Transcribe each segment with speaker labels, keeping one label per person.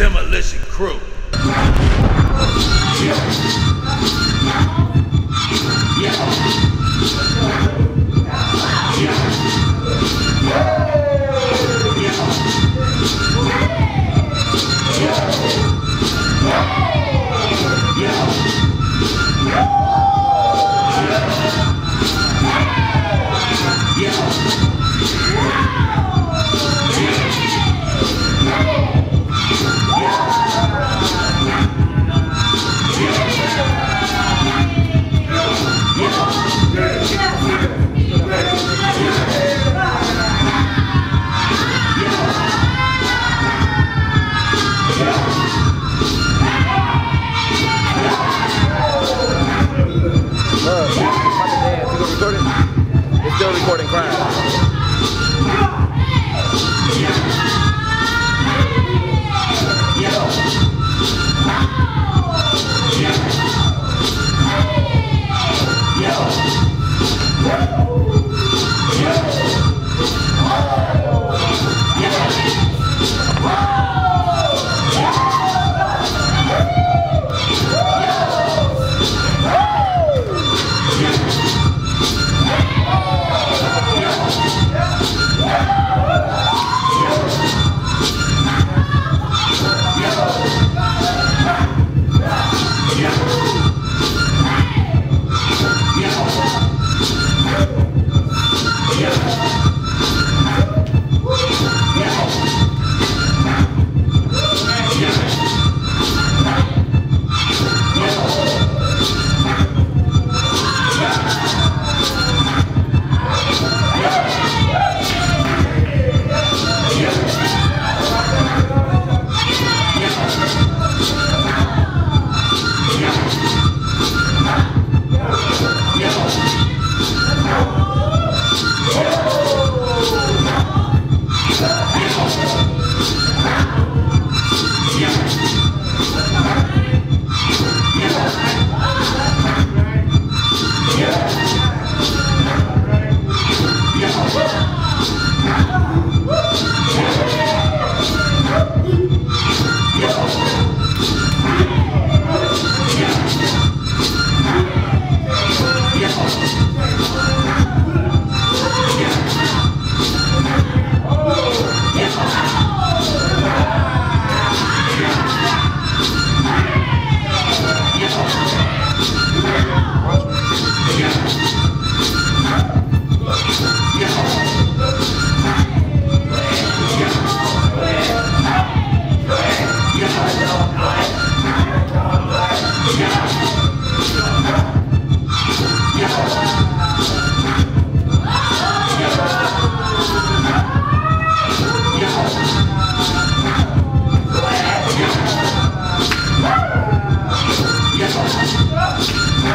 Speaker 1: Demolition Crew.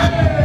Speaker 1: Yeah.